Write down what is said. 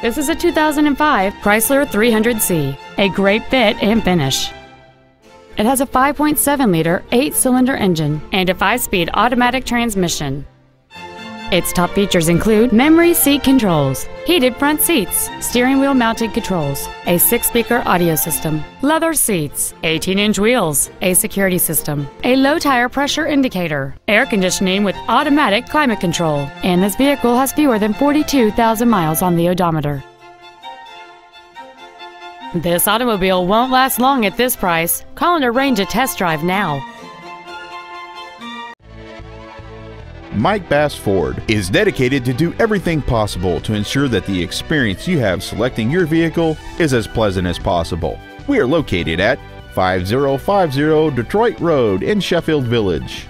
This is a 2005 Chrysler 300C, a great fit and finish. It has a 5.7 liter, 8 cylinder engine and a 5 speed automatic transmission. Its top features include memory seat controls, heated front seats, steering wheel mounted controls, a six speaker audio system, leather seats, 18 inch wheels, a security system, a low tire pressure indicator, air conditioning with automatic climate control, and this vehicle has fewer than 42,000 miles on the odometer. This automobile won't last long at this price. Call and arrange a test drive now. Mike Bass Ford is dedicated to do everything possible to ensure that the experience you have selecting your vehicle is as pleasant as possible. We are located at 5050 Detroit Road in Sheffield Village.